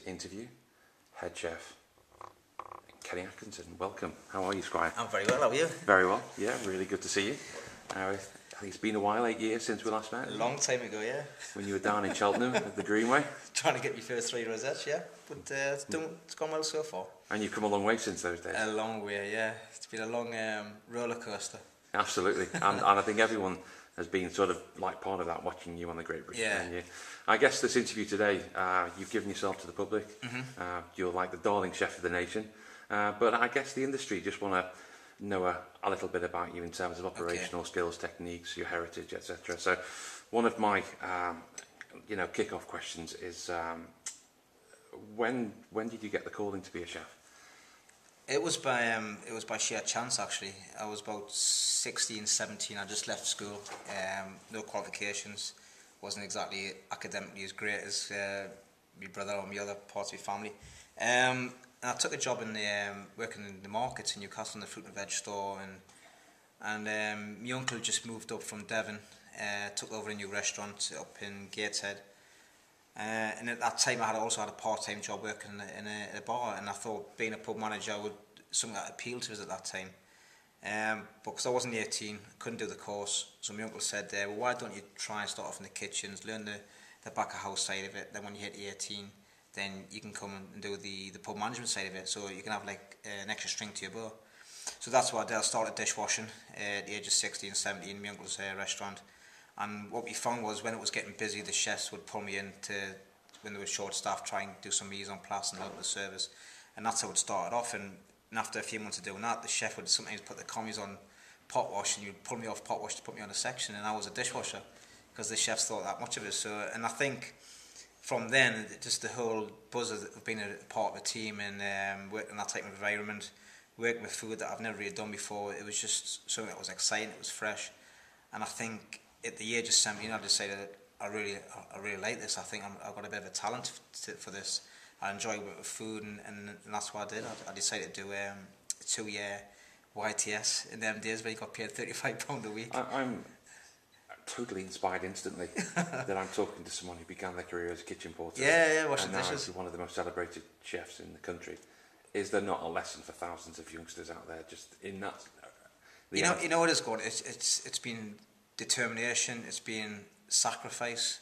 to interview head chef Kenny Atkinson. Welcome. How are you, Squire? I'm very well, how are you? Very well. Yeah, really good to see you. Uh, I think it's been a while, eight years since we last met. A long time ago, yeah. When you were down in Cheltenham at the Greenway. Trying to get your first three rosettes, yeah. But uh, it's, done, it's gone well so far. And you've come a long way since those days. A long way, yeah. It's been a long um, roller coaster. Absolutely. and, and I think everyone has been sort of like part of that watching you on the Great British Yeah. Menu. I guess this interview today, uh, you've given yourself to the public. Mm-hmm. Uh, you're like the darling chef of the nation. Uh, but I guess the industry just want to know a, a little bit about you in terms of operational skills, techniques, your heritage, etc. So one of my um, you know kick-off questions is um, when when did you get the calling to be a chef? It was by um, it was by sheer chance actually. I was about 16, 17. I just left school. Um, no qualifications. wasn't exactly academically as great as uh, my brother or my other parts of my family. Um, and I took a job in the, um, working in the markets in Newcastle in the fruit and veg store and and um, my uncle just moved up from Devon, uh, took over a new restaurant up in Gateshead Uh, and at that time, I had also had a part-time job working in a, in a, bar, and I thought being a pub manager would something that appealed to us at that time. Um, but because I wasn't 18, I couldn't do the course, so my uncle said, uh, well, why don't you try and start off in the kitchens, learn the, the back of house side of it, then when you hit 18, then you can come and do the, the pub management side of it, so you can have like uh, an extra string to your bow. So that's what I did. I started dishwashing uh, at the age of 16, 17 in my uncle's uh, restaurant. And what we found was when it was getting busy, the chefs would pull me in to, when they were short staffed, try and do some mise en place and help the service. And that's how it started off. And, and after a few months of doing that, the chef would sometimes put the commies on pot wash and you'd pull me off pot wash to put me on a section. And I was a dishwasher because the chefs thought that much of it. So, and I think from then, just the whole buzz of being a part of a team and um, working in that type of environment, working with food that I've never really done before, it was just something that was exciting, it was fresh. And I think at the age of 17, I decided that I really, I really like this. I think I'm, I've got a bit of a talent to, for this. I enjoy food, and, and, that's what I did. I, I decided to do um, a two-year YTS in them days where you got paid £35 a week. I, I'm totally inspired instantly that I'm talking to someone who began their career as a kitchen porter. Yeah, yeah, washing and now dishes. is one of the most celebrated chefs in the country. Is there not a lesson for thousands of youngsters out there just in that? You know, you know what it's good. It's it's it's been determination. It's been sacrifice,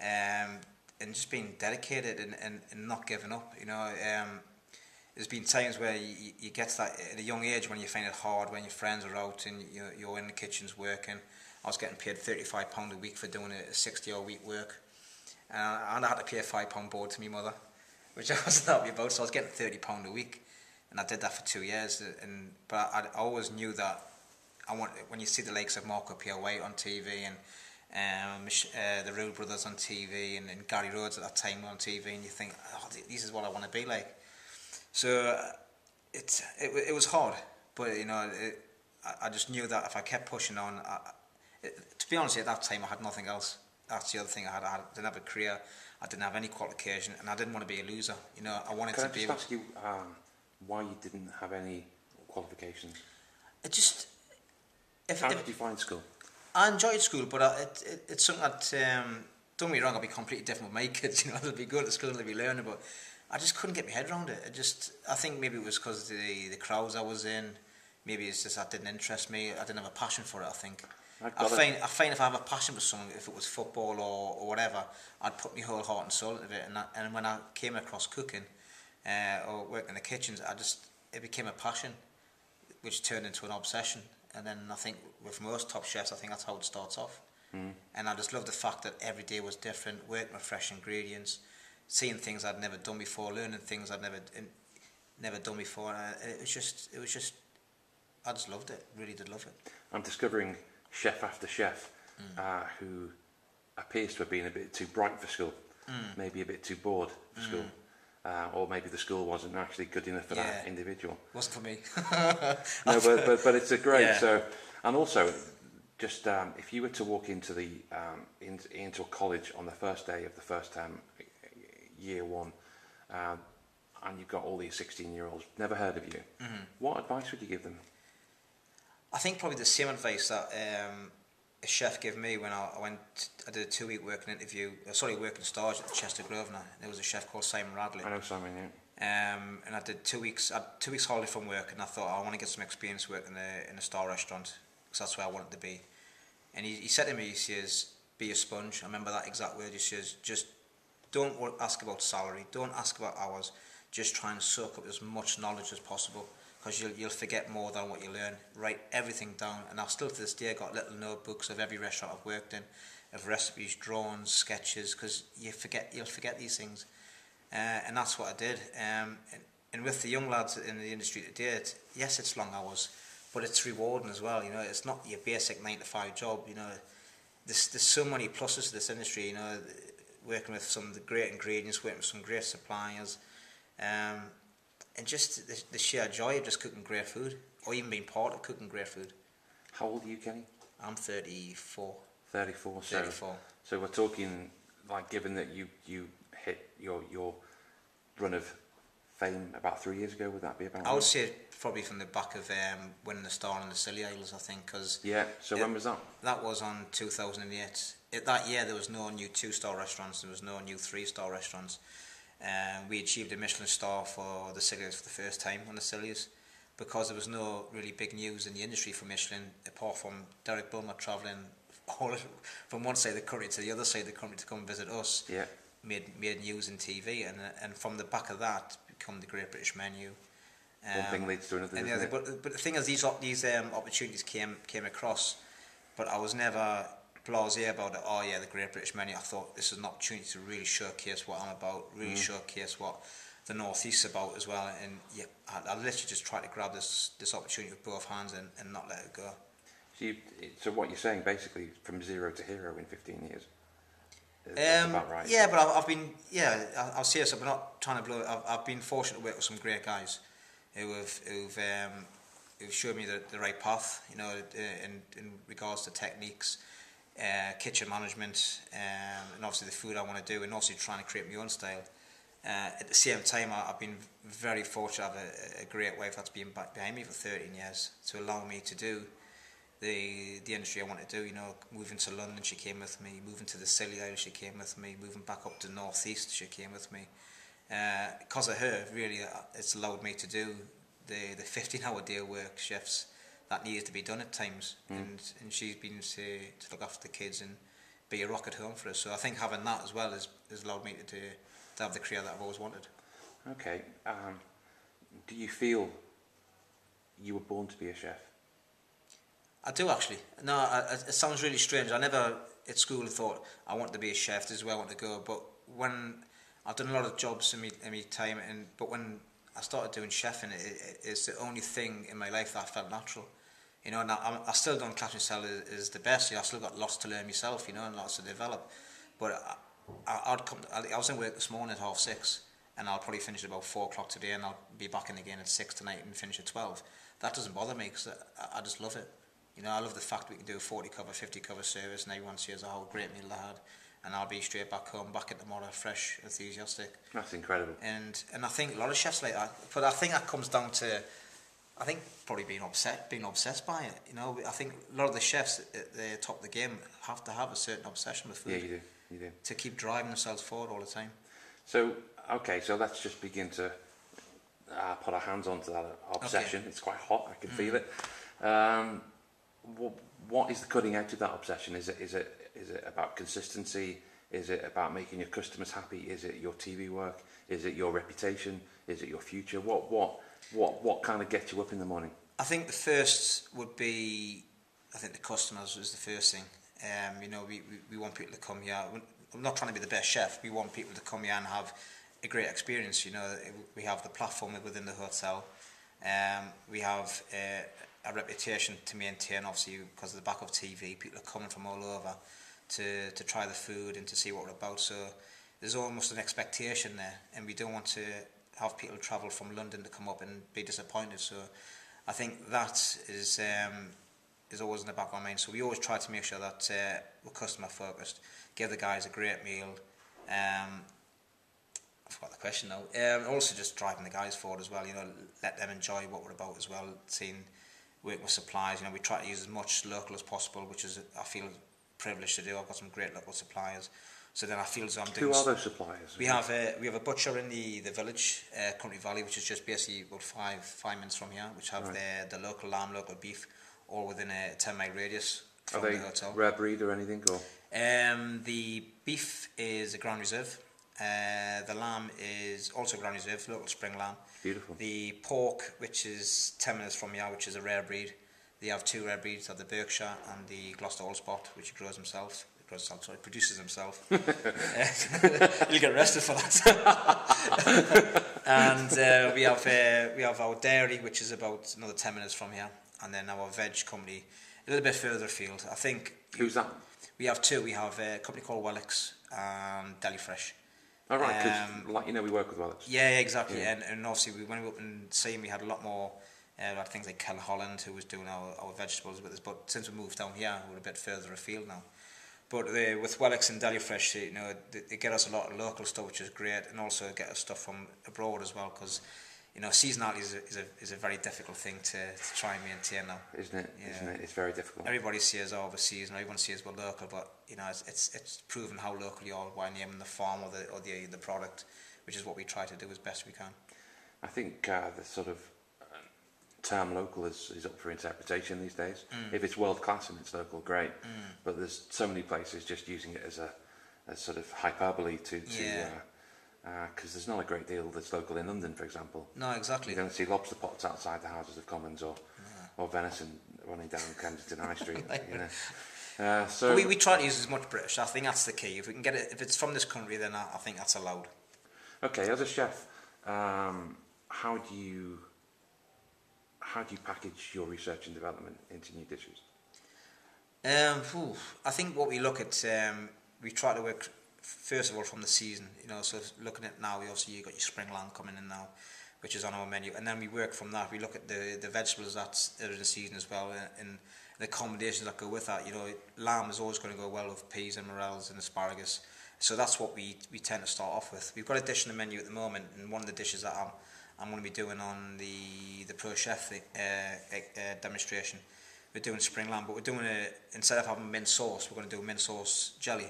um, and just being dedicated and, and, and not giving up. You know, um, there's been times where you, you get to that at a young age when you find it hard when your friends are out and you're, you're in the kitchens working. I was getting paid thirty five pound a week for doing a sixty hour week work, and I, and I had to pay a five pound board to my mother, which I wasn't happy about. So I was getting thirty pound a week, and I did that for two years. And but I, I always knew that I want when you see the likes of Marco Pierre on TV and um, uh, the Roux Brothers on TV and, and Gary Rhodes at that time on TV, and you think, oh, th- this is what I want to be like. So uh, it, it it was hard, but you know, it, I, I just knew that if I kept pushing on, I, it, to be honest, at that time I had nothing else. That's the other thing I had. I didn't have a career. I didn't have any qualification, and I didn't want to be a loser. You know, I wanted Can I to be. just able ask you um, why you didn't have any qualifications? it just. If, How if, did you find school? I enjoyed school, but I, it, it, it's something that, um, don't me wrong, I'll be completely different with my kids, you know, they'll be good at school and they'll be learning, but I just couldn't get my head around it. I just, I think maybe it was because the, the crowds I was in, maybe it's just that didn't interest me, I didn't have a passion for it, I think. I find, I find if I have a passion for something, if it was football or, or whatever, I'd put my whole heart and soul into it, and, I, and when I came across cooking uh, or working in the kitchens, I just, it became a passion, which turned into an obsession. And then I think with most top chefs, I think that's how it starts off. Mm. And I just love the fact that every day was different, working with fresh ingredients, seeing things I'd never done before, learning things I'd never never done before. And it was just, it was just, I just loved it. Really did love it. I'm discovering chef after chef uh, who appears to have been a bit too bright for school, maybe a bit too bored for school, uh, or maybe the school wasn't actually good enough for that Yeah. individual. Wasn't for me. No, but, but but it's a great. Yeah. So, and also, just um, if you were to walk into the um, in, into a college on the first day of the first term, year one, um, and you've got all these sixteen-year-olds never heard of you, what advice would you give them? I think probably the same advice that um, a chef gave me when I, I went. I did a two week working interview. Uh, sorry, working stage at Chester Grosvenor. There was a chef called Simon Radley. I know Simon. Yeah. Um, and I did two weeks. I had two weeks holiday from work, and I thought I want to get some experience working in a in a star restaurant because that's where I wanted to be. And he, he said to me, he says, "Be a sponge." I remember that exact word. He says, "Just don't ask about salary. Don't ask about hours. Just try and soak up as much knowledge as possible." because you'll, you'll forget more than what you learn. Write everything down. And I've still to this day got little notebooks of every restaurant I've worked in, of recipes, drawings, sketches, because you forget, you'll forget these things. Uh, and that's what I did. Um, and, and with the young lads in the industry today, it's, yes, it's long hours, but it's rewarding as well. You know, it's not your basic nine to five job. You know, there's there's so many pluses to this industry. You know, working with some of the great ingredients, working with some great suppliers, um, and just the, the sheer joy of just cooking great food, or even being part of cooking great food. How old are you, Kenny? I'm 34. 34. So, 34. so we're talking like given that you you hit your your run of fame about three years ago. Would that be about? I would right? say probably from the back of um, winning the star on the Scilly Isles, I think, because Yeah. So Yeah. when was that? That was on 2008. It, that year there was no new two-star restaurants, there was no new three-star restaurants. Um, we achieved a Michelin star for the Silliers for the first time on the Silliers because there was no really big news in the industry for Michelin apart from Derek Bulmer travelling all from one side of the country to the other side of the country to come visit us. Yeah. Made made news in TV and and from the back of that become the Great British Menu. Um, One thing um, leads to another. And the other, but, but the thing is, these these um, opportunities came came across, but I was never blasé about it. Oh yeah, the Great British Menu. I thought this is an opportunity to really showcase what I'm about, really showcase what the North East's about as well. And yeah, I, I literally just tried to grab this this opportunity with both hands and, and not let it go. So, you, so what you're saying basically from zero to hero in 15 years. Um, right. Yeah, but I've, I've been yeah. I'll say this. I'm not trying to blow. it. I've, I've been fortunate to work with some great guys who have who've um, who've showed me the, the right path. You know, uh, in in regards to techniques, uh, kitchen management, um, and obviously the food I want to do, and also trying to create my own style. Uh, at the same time, I, I've been very fortunate. I have a, a great wife that's been back behind me for 13 years to allow me to do the the industry I want to do. You know, moving to London, she came with me. Moving to the Scilly Isles, she came with me. Moving back up to North East, she came with me. Uh, because of her, really, uh, it's allowed me to do the the 15 hour day work shifts that needed to be done at times. And and she's been to to look after the kids and be a rock at home for us. So I think having that as well has, has allowed me to do to have the career that I've always wanted. Okay. Um, do you feel you were born to be a chef? I do actually. No, I, it sounds really strange. I never at school thought I want to be a chef. This is where I want to go. But when I've done a lot of jobs in my in my time, and but when I started doing chefing, it, it, it's the only thing in my life that I felt natural. You know, and I, I still don't class myself as, as the best. You know, I still got lots to learn myself. You know, and lots to develop. But I, I, I'd come. I, I was in work this morning at half six, and I'll probably finish at about four o'clock today, and I'll be back in again at six tonight and finish at twelve. That doesn't bother me because I, I just love it. You know, I love the fact we can do a 40 cover, 50 cover service and everyone says, oh, great meal they had. And I'll be straight back home, back at tomorrow, fresh, enthusiastic. That's incredible. And and I think a lot of chefs like that. But I think that comes down to, I think probably being upset, being obsessed by it. You know, I think a lot of the chefs at the top of the game have to have a certain obsession with food. Yeah, you do. You do. to keep driving themselves forward all the time. So, okay, so let's just begin to uh, put our hands onto that obsession. It's quite hot. I can feel it. Um, what, what is the cutting edge of that obsession? Is it is it Is it about consistency? Is it about making your customers happy? Is it your TV work? Is it your reputation? Is it your future? What what what what kind of gets you up in the morning? I think the first would be I think the customers was the first thing. Um, you know, we, we, we want people to come here. I'm not trying to be the best chef. We want people to come here and have a great experience. You know, we have the platform within the hotel. Um, we have uh, a reputation to maintain, obviously, because of the back of TV. People are coming from all over to, to try the food and to see what we're about. So there's almost an expectation there, and we don't want to have people travel from London to come up and be disappointed. So I think that is um, is always in the back of our mind. So we always try to make sure that uh, we're customer focused, give the guys a great meal. Um, I forgot the question now. Um, also, just driving the guys forward as well. You know, let them enjoy what we're about as well. Seeing work with suppliers. You know, we try to use as much local as possible, which is I feel privileged to do. I've got some great local suppliers. So then I feel as I'm doing... Who are those suppliers? We have, a, we have a butcher in the, the village, uh, Country Valley, which is just basically about five, five minutes from here, which have right. their, the local lamb, local beef, all within a 10-mile radius from are they the hotel. rare breed or anything? Or? Um, the beef is a Grand Reserve. Uh, the lamb is also Grand Reserve, local spring lamb. Beautiful? The pork, which is 10 minutes from here, which is a rare breed. They have two rare breeds, have the Berkshire and the Gloucester Old Spot, which he grows himself. Grows himself, sorry, produces himself. You'll get arrested for that. and uh, we have uh, we have our dairy, which is about another 10 minutes from here. And then our veg company, a little bit further afield. I think Who's that? we have two. We have a company called Wellocks and Deli Fresh. Oh, right, because um, like you know, we work with Welsh. Yeah, exactly. Yeah. And, and obviously, we, when we were up in Seam, we had a lot more uh, like things like Kel Holland, who was doing our, our vegetables with us. But since we moved down here, we're a bit further afield now. But uh, with Wellex and Deli Fresh, you know, they, they get us a lot of local stuff, which is great, and also get us stuff from abroad as well, because you know, seasonality is a, is a, is a very difficult thing to, to try and maintain now. Isn't it? Yeah. not it? It's very difficult. Everybody sees overseas and everyone sees we're local, but you know it's it's, it's proven how local you are by naming the farm or the or the the product, which is what we try to do as best we can. I think uh, the sort of uh, term local is, is up for interpretation these days. Mm. If it's world class and it's local, great. But there's so many places just using it as a, a sort of hyperbole to to Yeah. Because there's not a great deal that's local in London, for example. No, exactly. You don't see lobster pots outside the Houses of Commons or or venison running down Kensington High Street. you know. Uh, so But we, we try to use as much British. I think that's the key. If we can get it, if it's from this country, then I, I think that's allowed. Okay, as a chef, um, how do you how do you package your research and development into new dishes? Um, I think what we look at, um, we try to work first of all from the season, you know, so looking at now, we obviously you got your spring lamb coming in now, which is on our menu, and then we work from that. We look at the the vegetables that's in the season as well, and, and the combinations that go with that. You know, lamb is always going to go well with peas and morels and asparagus. So that's what we we tend to start off with. We've got a dish in the menu at the moment, and one of the dishes that I'm I'm going to be doing on the the pro chef uh, uh, demonstration. We're doing spring lamb, but we're doing a instead of having mint sauce, we're going to do mint sauce jelly.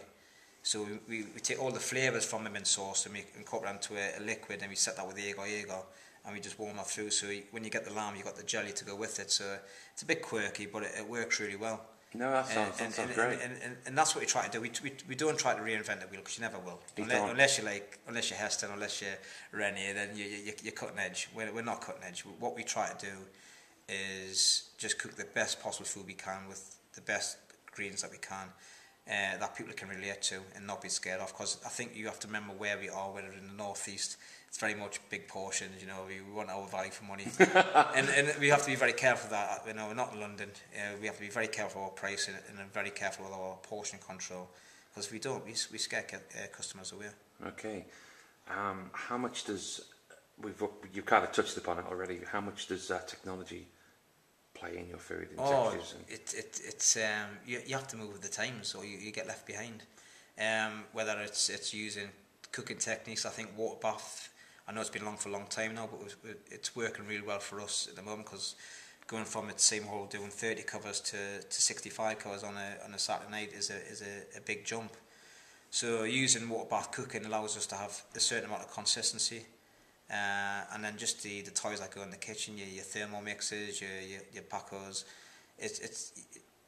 So we, we, we take all the flavours from them in sauce and we incorporate them to a, a liquid and we set that with agar agar and we just warm that through. So you, when you get the lamb, you've got the jelly to go with it. So it's a bit quirky, but it, it works really well. No, that sounds, and, sounds and, great. And, and, and, and that's what we try to do. We, we, we don't try to reinvent the wheel because you never will. You unless, unless you're like, unless you're Heston, unless you're Renier, then you, you, you're cutting edge. We're, we're not cutting edge. What we try to do is just cook the best possible food we can with the best greens that we can uh, that people can relate to and not be scared of. Because I think you have to remember where we are, whether in the northeast, it's very much big portions. You know, we want our value for money, and, and we have to be very careful of that. You know, we're not in London. Uh, we have to be very careful of our pricing and very careful with our portion control. Because if we don't, we, we scare uh, customers away. Okay. Um, how much does we've you've kind of touched upon it already? How much does uh, technology playing your food executives? Oh, it, it, it's um, you, you have to move with the times, or you, you get left behind. Um, whether it's it's using cooking techniques, I think water bath. I know it's been long for a long time now, but it's working really well for us at the moment because going from its same hole doing 30 covers to, to 65 covers on a, on a Saturday night is a, is a, a big jump. So using water bath cooking allows us to have a certain amount of consistency. Uh, and then just the, the toys that go in the kitchen, your, your thermal mixers, your, your, your pacos, it's, it's,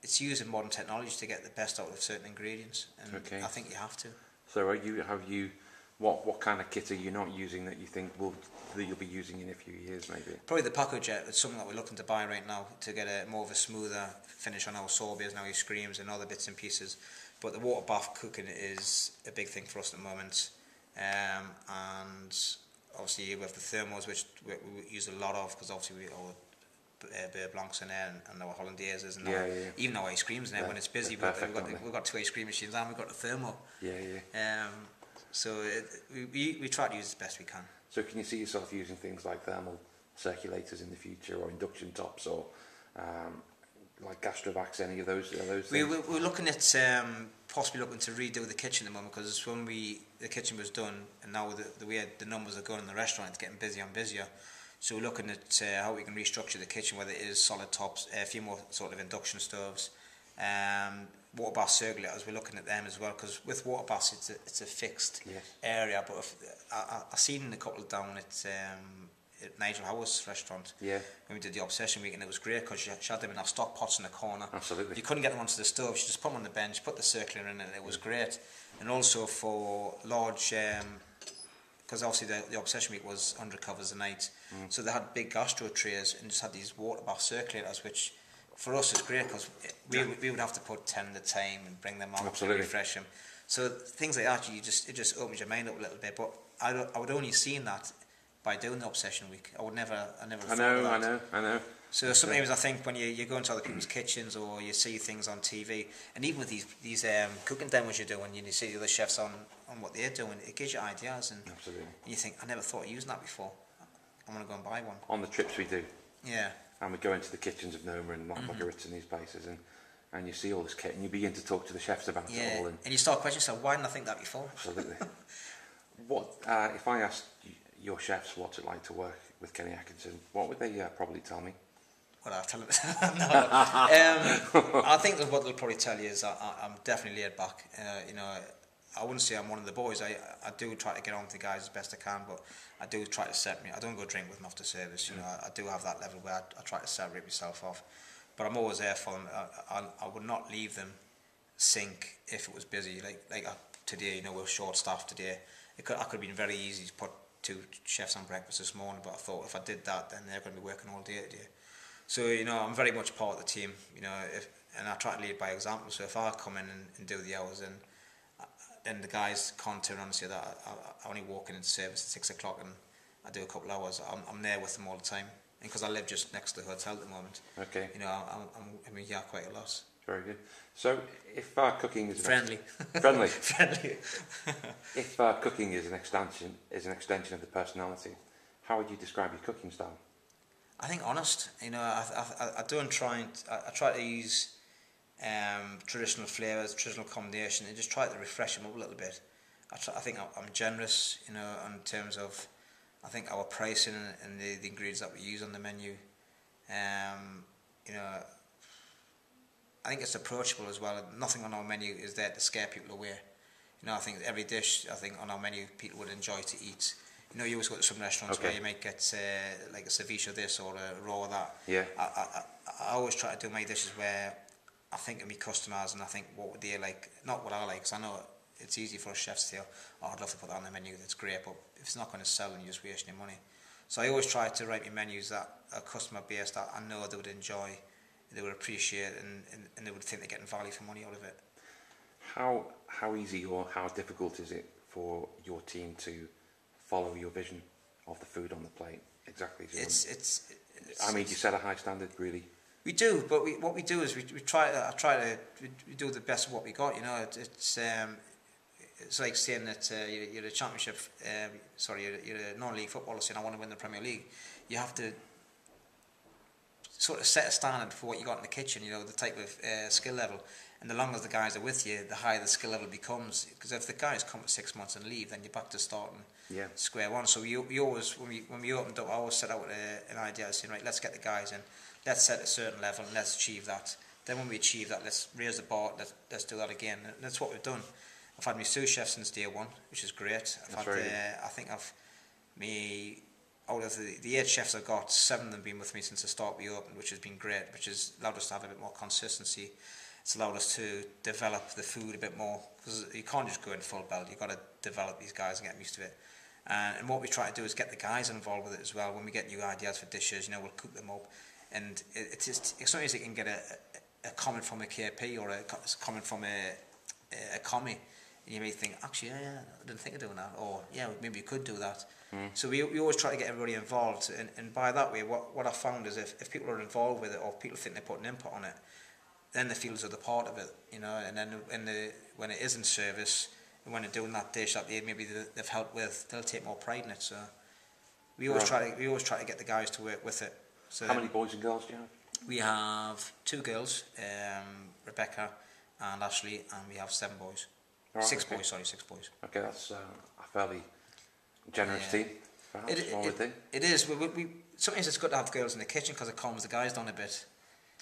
it's using modern technology to get the best out of certain ingredients. And Okay. I think you have to. so, are you have you what what kind of kit are you not using that you think will that you'll be using in a few years, maybe? Probably the Paco Jet is something that we're looking to buy right now to get a more of a smoother finish on our sorbiers, now your screams and other bits and pieces. But the water bath cooking is a big thing for us at the moment. Um, and obviously with the thermos, which we, we use a lot of, because obviously we all uh, beurre blancs in there and, and our Hollandaises and Yeah, yeah, yeah. even our ice creams in there when it's busy. they're We've got, we've, got, aren't they? we've got two ice cream machines and we've got the thermo. Yeah, yeah. Um, so it, we, we try to use as best we can. So, can you see yourself using things like thermal circulators in the future, or induction tops, or um, like Gastrovax, any of those? Are those we, we, we're looking at um, possibly looking to redo the kitchen at the moment because when we the kitchen was done and now the, the way the numbers are going in the restaurant, it's getting busier and busier. So we're looking at uh, how we can restructure the kitchen, whether it is solid tops, a few more sort of induction stoves, um, water bath circulators. We're looking at them as well because with water baths, it's a, it's a fixed yes. area. But if, I, I, I've seen a couple down at um, at Nigel Howard's restaurant. Yeah. When we did the obsession week, and it was great because she, she had them in our stock pots in the corner. Absolutely. You couldn't get them onto the stove. She just put them on the bench, put the circular in, and it was great. And also for large. Um, because obviously the, the obsession week was 100 covers a night. Mm. So they had big gastro trays and just had these water bath circulators, which for us is great because we, yeah. we would have to put 10 at a time and bring them on Absolutely. and refresh them. So things like that, you just it just opens your mind up a little bit. But I, I would only seen that by doing the obsession week. I would never, I never. I know, I know, I know. So sometimes I think when you, you go into other people's kitchens or you see things on TV, and even with these these um, cooking demos you're doing, you see the other chefs on, on what they're doing, it gives you ideas, and, and you think, I never thought of using that before. I'm gonna go and buy one. On the trips we do, Yeah, and we go into the kitchens of Noma and Mm-hmm. Lockbugger and these places, and, and you see all this kit, and you begin to talk to the chefs about it yeah. all. And And you start questioning yourself, why didn't I think that before? absolutely. what uh, if I asked your chefs what's it like to work with Kenny Atkinson? What would they uh, probably tell me? What I'll tell them. no. um, I think that what they'll probably tell you is I, I'm definitely laid back. Uh, you know, I wouldn't say I'm one of the boys. I, I do try to get on with the guys as best I can, but I do try to set me. I don't go drink with them after service. You know, I, I do have that level where I, I try to separate myself off. But I'm always there for them. I, I, I would not leave them sink if it was busy. Like like uh, today, you know, we're short staffed today. It could, I could have been very easy to put two chefs on breakfast this morning, but I thought if I did that, then they're going to be working all day today. So, you know, I'm very much part of the team, you know, if, and I try to lead by example. So if I come in and, and do the hours, and then the guys can't turn around and say that I, I only walk in into service at six o'clock and I do a couple of hours. I'm, I'm there with them all the time. because I live just next to the hotel at the moment, okay. you know, I'm, I'm, I'm here quite a lot. Very good. So if our cooking is Friendly, friendly, friendly. if our cooking is an extension is an extension of the personality, how would you describe your cooking style? I think honest. You know, I, I, I- don't try and I, I try to use um, traditional flavors, traditional combination, and just try to refresh them up a little bit. I, try, I think I'm, generous. You know, in terms of I think our pricing and, and the, the ingredients that we use on the menu. Um, you know, I think it's approachable as well. Nothing on our menu is there to scare people away. You know, I think every dish I think on our menu people would enjoy to eat. You know, you always go to some restaurants Okay. where you might get uh, like a ceviche of this or a raw of that. Yeah, I, I, I- always try to do my dishes where I think of my customers and I think what would they like, not what I like, because I know it's easy for a chef to say, oh, I'd love to put that on the menu, that's great, but if it's not going to sell, then you're just wasting your money. So I always try to write my menus that are customer based that I know they would enjoy, they would appreciate, and, and, and they would think they're getting value for money out of it. how how easy or how difficult is it for your team to follow your vision of the food on the plate? Exactly. It's, it's, it's I mean, you set a high standard, really. We do, but we, what we do is we, we try to I try to we, do the best of what we got. You know, it, it's um, it's like saying that uh, you're, you're a championship. Um, sorry, you're, you're a non-league footballer saying I want to win the Premier League. You have to sort of set a standard for what you got in the kitchen. You know, the type of uh, skill level. And the longer the guys are with you, the higher the skill level becomes. Because if the guys come for six months and leave, then you're back to starting Yeah. square one. So we, we always, when we when we opened up, I always set out a, an idea saying, right, let's get the guys in, let's set a certain level, and let's achieve that. Then when we achieve that, let's raise the bar, let's, let's do that again. And that's what we've done. I've had my sous chef since day one, which is great. I've That's had, very uh. I think I've me Oh, out of the, the eight chefs I've got, seven of them been with me since the start we opened, which has been great, which has allowed us to have a bit more consistency. It's allowed us to develop the food a bit more because you can't just go in full belt. You've got to develop these guys and get used to it. And, and what we try to do is get the guys involved with it as well. When we get new ideas for dishes, you know, we'll cook them up. And it, it's just, it's not as you can get a, a, comment from a KP or a co- comment from a, a, a commie. And you may think, actually, yeah, yeah, I didn't think of doing that. Or, yeah, maybe you could do that. So we, we always try to get everybody involved. And, and by that way, what, what I found is if, if people are involved with it or people think they're putting input on it, then they feel as though they're part of it, you know. And then when the when it is in service, and when they're doing that dish that they maybe they- they've helped with, they'll take more pride in it. So we always Right. try to we always try to get the guys to work with it. So How many boys and girls do you have? we have two girls, um, Rebecca and Ashley, and we have seven boys. Right, six okay. boys, sorry, six boys. Okay, that's uh, a fairly generous Yeah. team. perhaps, It, would it, it is. We, we, we, sometimes it's good to have girls in the kitchen because it calms the guys down a bit.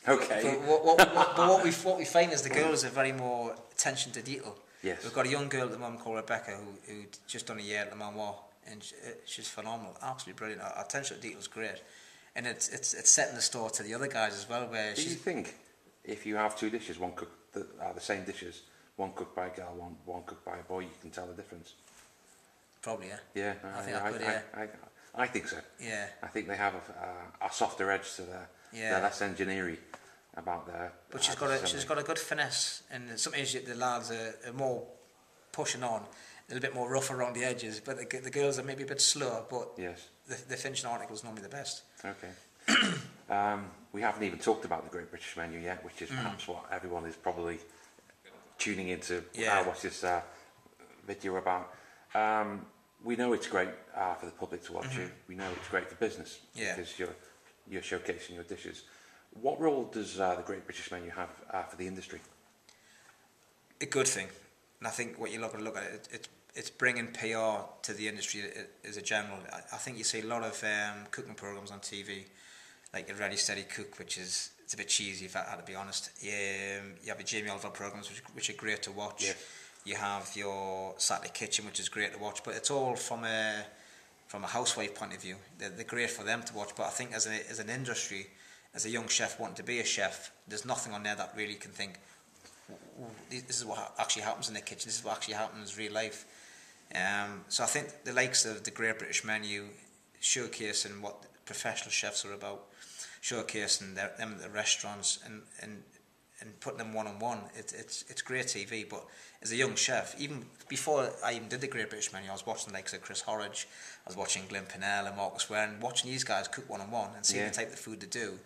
Okay. But what, what, what, but what we what we find is the girls are very more attention to detail. Yes. We've got a young girl at the moment called Rebecca who who just done a year at Le Manoir and she, uh, she's phenomenal, absolutely brilliant. Her attention to detail is great, and it's it's it's setting the store to the other guys as well. Where Do you think if you have two dishes, one cooked that are the same dishes, one cooked by a girl, one one cooked by a boy, you can tell the difference? Probably yeah Yeah, I think I could, I, yeah. I, I think so. yeah I think they have a, a, a softer edge to their, Yeah. they're less engineering about their. But she's uh, got a she's got a good finesse, and sometimes the lads are, are more pushing on, a little bit more rough around the edges. But the, the girls are maybe a bit slower, but Yes. the, the finishing article is normally the best. Okay. um, we haven't even talked about the Great British Menu yet, which is Mm. perhaps what everyone is probably tuning into. Yeah. Uh, what's this uh, video about? Um, we know it's great uh, for the public to watch you. We know it's great for business Mm-hmm. Yeah. because you're you're showcasing your dishes. What role does uh, the Great British Menu have uh, for the industry? A good thing, and I think what you're looking to look at it, it it's bringing PR to the industry as a general. I, I think you see a lot of um, cooking programs on TV, like a Ready Steady Cook, which is it's a bit cheesy if I had to be honest. Um, you have your Jamie Oliver programs, which, which are great to watch. Yes. You have your Saturday Kitchen, which is great to watch, but it's all from a from a housewife point of view. They're, they're great for them to watch, but I think as, a, as an industry, as a young chef wanting to be a chef, there's nothing on there that really can think, this is what actually happens in the kitchen. This is what actually happens in real life. Um, so I think the likes of the Great British Menu showcasing what professional chefs are about, showcasing their, them at the restaurants and, and and putting them one on one. It's it's it's great TV. But as a young chef, even before I even did the Great British Menu, I was watching the likes of Chris Horridge, I was watching Glynn Purnell and Marcus Wareing, and watching these guys cook one on one and seeing Yeah. the type of food they do.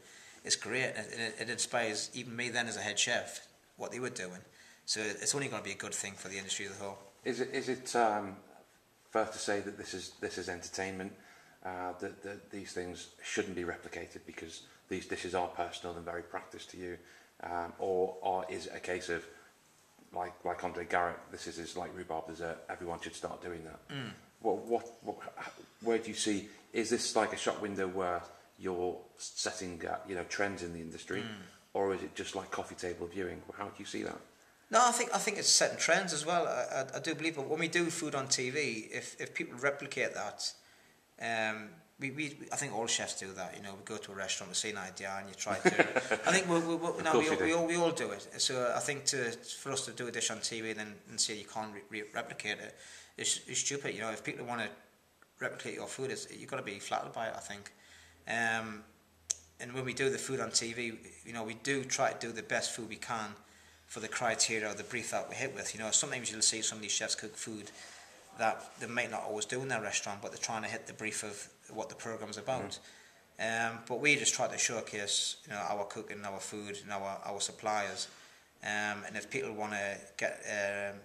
It's great, and it, it inspires even me then as a head chef what they were doing. So it's only going to be a good thing for the industry as a whole. Is it is it um, fair to say that this is this is entertainment? Uh, that, that these things shouldn't be replicated because these dishes are personal and very practiced to you, um, or or is it a case of like like Andre Garrett? This is his like rhubarb dessert. Everyone should start doing that. What, what what where do you see? Is this like a shop window where you're setting uh, you know trends in the industry, or is it just like coffee table viewing? How do you see that? No, I think I think it's setting trends as well. I, I, I do believe it. When we do food on TV, if if people replicate that, um, we, we I think all chefs do that. You know, we go to a restaurant, we see an idea, and you try to. I think we we, we, no, we, all, we do. all we all do it. So I think to for us to do a dish on TV and then and say you can't re- re- replicate it, it's, it's stupid. You know, if people want to replicate your food, it's, you've got to be flattered by it. I think. Um, and when we do the food on TV, you know, we do try to do the best food we can for the criteria or the brief that we're hit with. You know, sometimes you'll see some of these chefs cook food that they might not always do in their restaurant, but they're trying to hit the brief of what the program's about. Um, but we just try to showcase, you know, our cooking, our food, and our our suppliers. Um, and if people want to get um,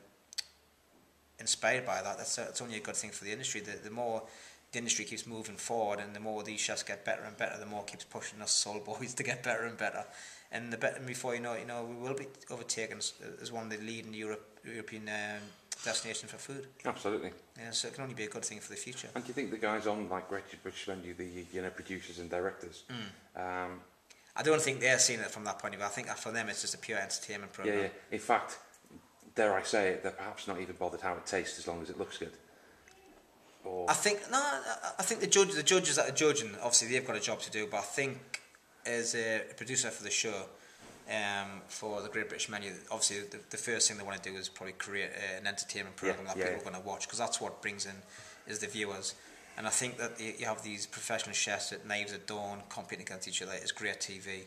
inspired by that, that's it's only a good thing for the industry. The, the more the industry keeps moving forward, and the more these chefs get better and better, the more keeps pushing us soul boys to get better and better. And the better, and before you know it, you know, we will be overtaken as, as one of the leading Europe, European um, destinations for food. Absolutely. Yeah, so it can only be a good thing for the future. And do you think the guys on like Richard British Menu, the you know producers and directors, um, I don't think they're seeing it from that point of view. I think for them it's just a pure entertainment program. yeah. yeah. In fact, dare I say it, they're perhaps not even bothered how it tastes as long as it looks good. Or I think no, I- I think the judge, the judges that are judging, obviously they've got a job to do. But I think as a producer for the show, um, for the Great British Menu, obviously the, the first thing they want to do is probably create an entertainment program Yeah, that yeah, people are going to watch because that's what brings in is the viewers. And I think that you have these professional chefs at Knives at Dawn competing against each other. It's great TV.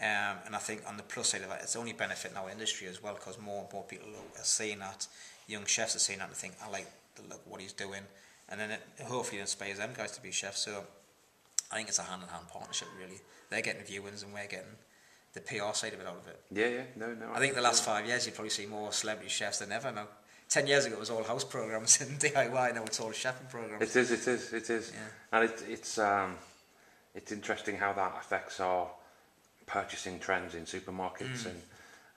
Um, and I think on the plus side of it, it's only benefiting our industry as well because more and more people are seeing that. Young chefs are seeing that and think, I like the look what he's doing. And then it hopefully inspires them guys to be chefs. So I think it's a hand in hand partnership, really. They're getting viewings and we're getting the PR side of it out of it. yeah, yeah, no, no. I think the last five years, you've probably seen more celebrity chefs than ever now. Ten years ago, it was all house programs and DIY. Now it's all chefing programs. It is, it is, it is, Yeah. and it, it's um, it's interesting how that affects our purchasing trends in supermarkets. Mm. And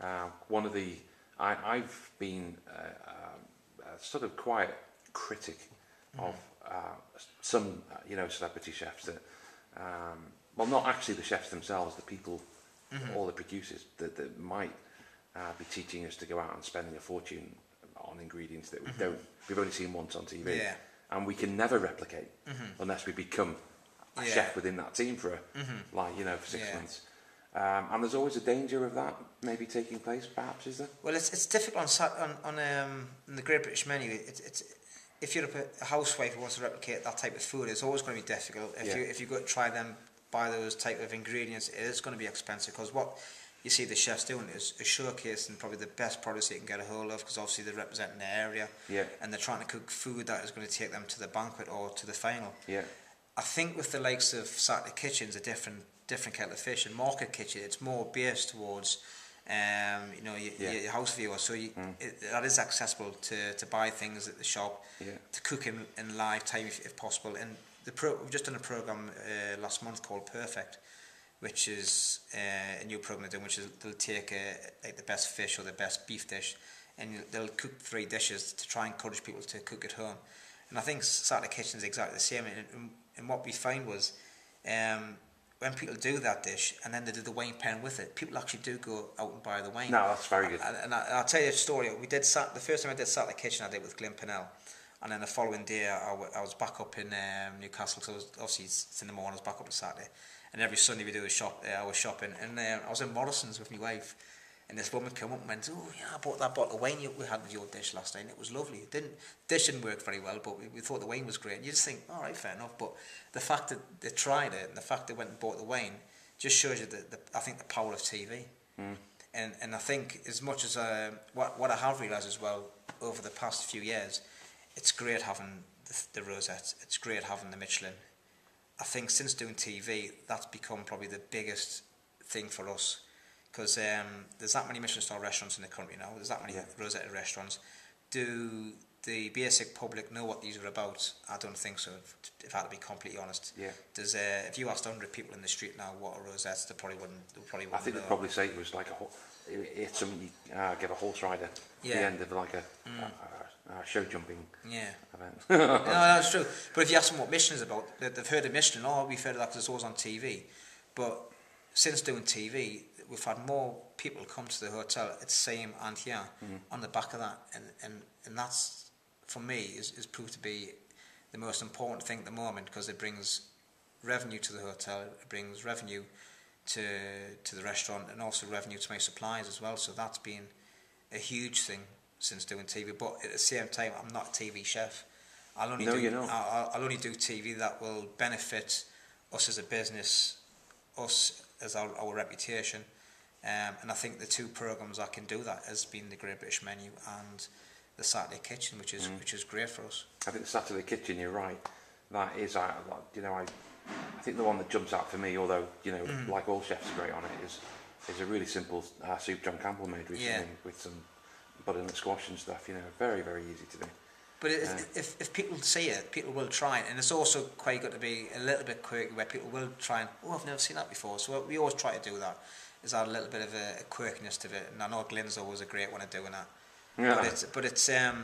uh, one of the I, I've been uh, um, a sort of quiet critic Mm. of uh, some uh, you know celebrity chefs that um, well not actually the chefs themselves, the people, Mm-hmm. all the producers that, that might uh, be teaching us to go out and spending a fortune on ingredients that we don't we've only seen once on TV, Mm-hmm. Yeah. Mm-hmm. and we can never replicate unless we become a Yeah. chef within that team for a, like you know for six Yeah. months. Um, and there's always a danger of that maybe taking place, perhaps, is there? Well, it's it's difficult on on on, um, on the Great British menu. It, it's if you're a, a housewife who wants to replicate that type of food, it's always going to be difficult. If Yeah. you if you go to try them, buy those type of ingredients, it is going to be expensive because what you see the chefs doing is, is showcasing probably the best products they can get a hold of because obviously they're representing the area Yeah. and they're trying to cook food that is going to take them to the banquet or to the final. Yeah. I think with the likes of Saturday Kitchens, a different different kettle of fish. And Market Kitchen, it's more based towards, um, you know, your, Yeah. your house viewer. So you, it, that is accessible to, to buy things at the shop, Yeah. to cook in, in live time if, if possible. And the pro, we've just done a program uh, last month called Perfect, which is uh, a new program they're doing, which is they'll take uh, like the best fish or the best beef dish, and they'll cook three dishes to try and encourage people to cook at home. And I think Saturday Kitchen is exactly the same. And, and, what we find was, um, when people do that dish and then they do the wine pen with it, people actually do go out and buy the wine. No, that's very good. And, and I, I'll tell you a story. We did sat, the first time I did Saturday Kitchen, I did with Glynn Purnell. And then the following day, I, w- I was back up in um, Newcastle. Was, obviously it's, in the morning. I was back up on Saturday, and every Sunday we do a shop. Uh, I was shopping, and um, I was in Morrison's with my wife. And this woman came up and went, "Oh yeah, I bought that bottle of wine you, we had with your dish last night. and It was lovely. It didn't dish didn't work very well, but we, we thought the wine was great." And you just think, "All right, fair enough." But the fact that they tried it and the fact they went and bought the wine just shows you that the I think the power of TV. And and I think as much as uh, what what I have realised as well over the past few years, it's great having the, the rosettes. It's great having the Michelin. I think since doing TV, that's become probably the biggest thing for us because um, there's that many Michelin star restaurants in the country now. There's that many Yeah. Rosetta restaurants. Do the basic public know what these are about? I don't think so. If, if I had to be completely honest, Yeah. Does uh, if you asked hundred people in the street now what are rosettes, they probably wouldn't. They probably I wouldn't I think know. they'd probably say it was like a it's something you uh, get a horse rider at Yeah. the end of like a, a, a, a show jumping yeah. event. no, that's true. But if you ask them what Michelin is about, they- they've heard of Michelin. Oh, we've heard of that because it's always on TV. But since doing TV, we've had more people come to the hotel at Seaham and here mm-hmm. on the back of that, and and and that's for me is, is proved to be the most important thing at the moment because it brings revenue to the hotel, it brings revenue to to the restaurant, and also revenue to my suppliers as well. So that's been a huge thing since doing TV. But at the same time, I'm not a TV chef. I'll only No, do not. I'll, I'll only do TV that will benefit us as a business, us as our, our reputation. Um, and I think the two programs I can do that has been the Great British Menu and the Saturday Kitchen, which is which is great for us. I think the Saturday Kitchen, you're right. That is, I, you know, I, I think the one that jumps out for me, although you know, Mm. like all chefs are great on it, is is a really simple uh, soup John Campbell made recently Yeah. with some but in the squash and stuff, you know, very, very easy to do. But if, yeah. if, if people see it, people will try it. And it's also quite got to be a little bit quirky where people will try and, oh, I've never seen that before. So we always try to do that. Is add a little bit of a, a quirkiness to it. And I know Glenn's always a great one at doing that. Yeah. But it's, but it's um,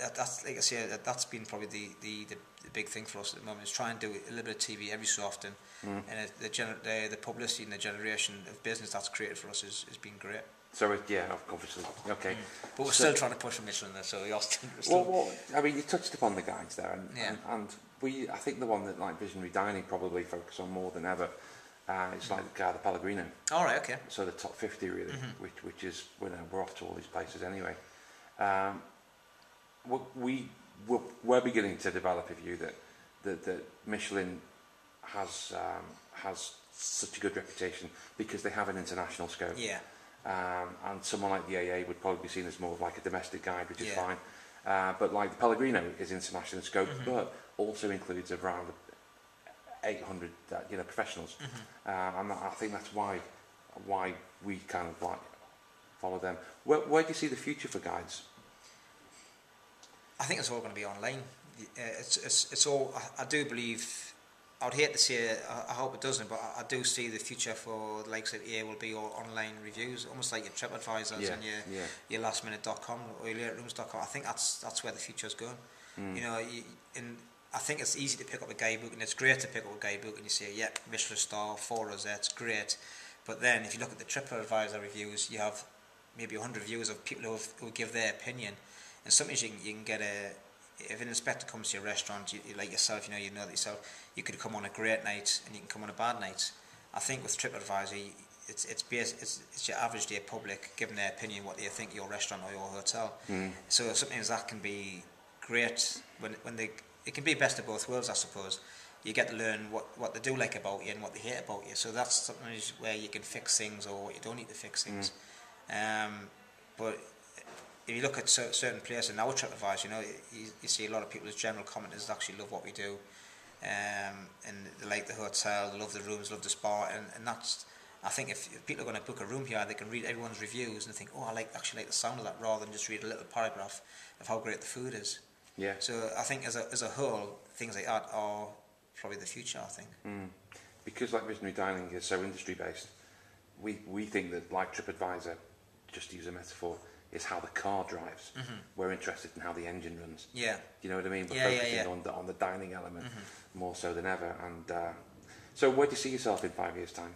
that, that's, like I say, that, that's been probably the, the, the, the big thing for us at the moment is try and do a little bit of TV every so often. Mm. And the, the, the publicity and the generation of business that's created for us has, has been great. So it, yeah, obviously, okay. But we're So- still trying to push for Michelin there, so we are still, we're still Well, well, I mean, you touched upon the guides there, and, Yeah. and, and we, I think the one that like Visionary Dining probably focus on more than ever uh, is like uh, the Pellegrino. all right, okay. So the top 50 really, Mm-hmm. which which is you know, we're off to all these places anyway. Um, what we we're, we're beginning to develop a view that that, that Michelin has um, has such a good reputation because they have an international scope. Yeah. Um, and someone like the AA would probably be seen as more of like a domestic guide, which is Yeah. fine. Uh, but like the Pellegrino is international scope, Mm-hmm. but also includes around 800 uh, you know professionals, Mm-hmm. uh, and I think that's why why we kind of like follow them. Where, where do you see the future for guides? I think it's all going to be online. Uh, it's, it's, it's all, I, I do believe, I would hate to say it, I, I hope it doesn't, but I, I do see the future for the likes of AA will be all online reviews, almost like your TripAdvisors Yeah, and your, yeah. your lastminute.com or your laterooms.com. I think that's, that's where the future's going. Mm. You know, you, in, I think it's easy to pick up a guidebook, and it's great to pick up a guidebook and you say, yeah, Michelin star, four rosettes, great. But then if you look at the TripAdvisor reviews, you have maybe 100 reviews of people who, who give their opinion. And sometimes you can, you can get a, if an inspector comes to your restaurant, you, like yourself, you know, you know that yourself, you could come on a great night and you can come on a bad night. I think with TripAdvisor, it's it's based, it's, it's your average day public giving their opinion what they think your restaurant or your hotel. Mm. So sometimes that can be great when when they it can be best of both worlds, I suppose. You get to learn what, what they do like about you and what they hate about you. So that's something where you can fix things or what you don't need to fix things. Mm. Um, but if you look at certain places now, TripAdvisor, you know, you, you see a lot of people as general commenters actually love what we do. Um, and they like the hotel, they love the rooms, love the spa, and, and that's I think if, if people are going to book a room here, they can read everyone's reviews and think, oh, I like actually like the sound of that, rather than just read a little paragraph of how great the food is. Yeah. So I think as a as a whole, things like that are probably the future. I think. Mm. Because like visionary dining is so industry based, we we think that like TripAdvisor, just to use a metaphor, is how the car drives. Mm-hmm. We're interested in how the engine runs. Yeah. You know what I mean? We're yeah, focusing yeah, yeah. on the on the dining element mm-hmm. more so than ever. And uh, so, where do you see yourself in five years' time?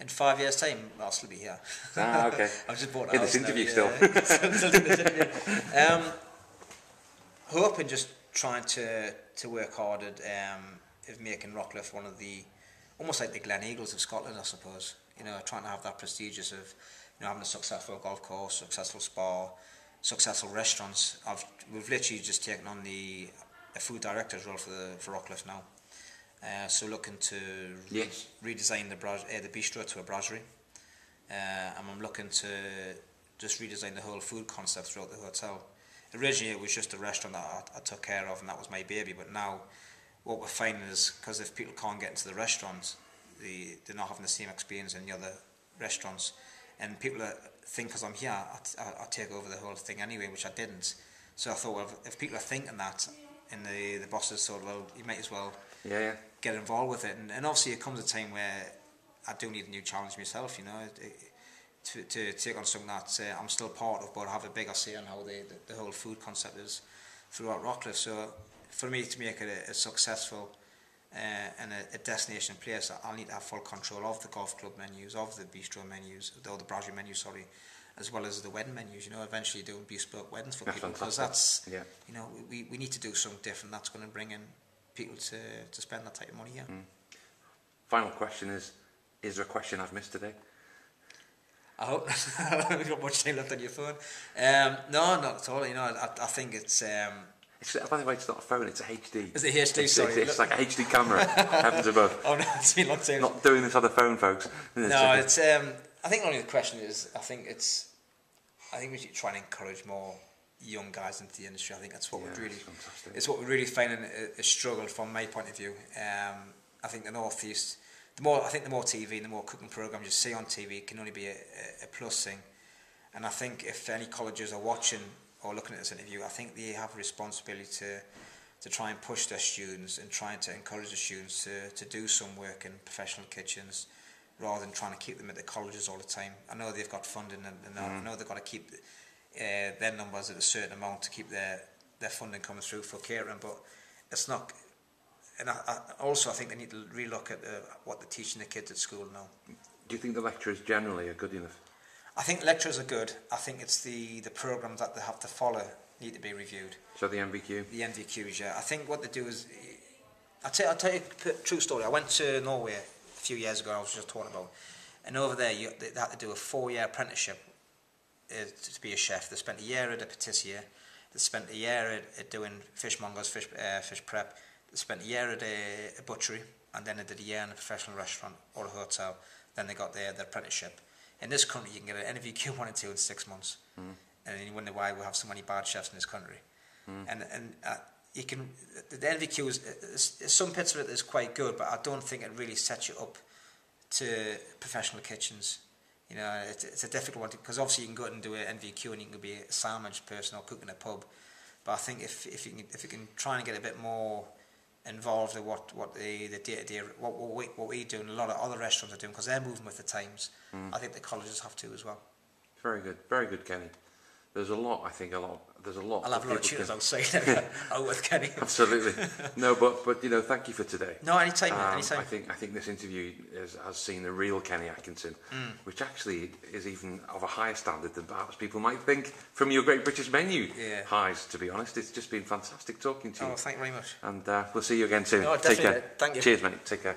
In five years' time, I'll still be here. Ah, okay. I've just bought in this interview still. um, and just trying to to work hard at um, of making Rockliffe one of the almost like the Gleneagles of Scotland, I suppose. You know, trying to have that prestigious of you know having a successful golf course, successful spa, successful restaurants. I've we've literally just taken on the a food director's role for the for Rockliffe now. Uh, so looking to re yes. redesign the uh, the bistro to a brasserie, uh, and I'm looking to just redesign the whole food concept throughout the hotel. Originally, it was just a restaurant that I, I took care of, and that was my baby. But now, what we're finding is because if people can't get into the restaurant, the, they're not having the same experience in the other restaurants, and people are, think because I'm here, I, I, I take over the whole thing anyway, which I didn't. So I thought, well, if, if people are thinking that, and the, the bosses thought, well, you might as well yeah, yeah. get involved with it. And, and obviously, it comes a time where I do need a new challenge myself, you know, it, to, to take on something that uh, I'm still part of, but I have a bigger say on how the, the, the whole food concept is throughout Rockcliffe. So for me to make it a, a successful uh, and a, a destination place, I'll need to have full control of the golf club menus, of the bistro menus, or the brasserie menus, sorry, as well as the wedding menus. You know, eventually doing bespoke weddings for that's people because that's yeah. you know we, we need to do something different. That's going to bring in people to, to spend that type of money, yeah. Mm. Final question is, is there a question I've missed today? I hope you've got much time left on your phone. Um, no, not at all. You know, I, I think it's. Um, it's, by the way, it's not a phone; it's a HD. Is it HD? It's, sorry, it's, it's like a HD camera. Heavens above. Oh no, it's been long time. Not doing this on the phone, folks. No, it's. Um, I think only the question is. I think it's. I think we should try and encourage more young guys into the industry. I think that's what yeah, we're really. It's what we're really finding a, a struggle from my point of view. Um, I think the northeast. The more I think the more TV, the more cooking programs you see on TV can only be a, a, a plus thing. And I think if any colleges are watching or looking at this interview, I think they have a responsibility to to try and push their students and trying to encourage the students to, to do some work in professional kitchens rather than trying to keep them at the colleges all the time. I know they've got funding and, and mm. I know they've got to keep uh, their numbers at a certain amount to keep their, their funding coming through for catering, but it's not. And I, I also, I think they need to relook at uh, what they're teaching the kids at school now. Do you think the lecturers generally are good enough? I think lecturers are good. I think it's the, the programs that they have to follow need to be reviewed. So the NVQ? The NVQs, yeah. I think what they do is, I'll tell, I'll tell you a true story. I went to Norway a few years ago, I was just talking about, and over there you, they had to do a four-year apprenticeship uh, to be a chef. They spent a year at a patissier. They spent a year at, at doing fishmongers, fish, uh, fish prep. They spent a year at a, a butchery, and then they did a year in a professional restaurant or a hotel. Then they got their, their apprenticeship. In this country, you can get an NVQ one and two in six months. Mm. And you wonder why we have so many bad chefs in this country. Mm. And and uh, you can the, the NVQ is, is some bits of it is quite good, but I don't think it really sets you up to professional kitchens. You know, it's, it's a difficult one because obviously you can go out and do an NVQ and you can be a sandwich person or cook in a pub. But I think if, if you can if you can try and get a bit more involved in what what the the day to day what what we what we do and a lot of other restaurants are doing because they're moving with the times. Mm. I think the colleges have to as well. Very good, very good, Kenny. There's a lot. I think a lot. There's a lot. I'll have a lot of tunes can- outside now, out with Kenny. Absolutely. no, but but you know, thank you for today. No, anytime, Um, anytime. I think I think this interview is, has seen the real Kenny Atkinson, Mm. which actually is even of a higher standard than perhaps people might think from your Great British Menu Yeah. highs. To be honest, it's just been fantastic talking to you, Oh, thank you very much. and uh, we'll see you again soon. Oh, Take definitely. care. Thank you. Cheers, mate. Take care.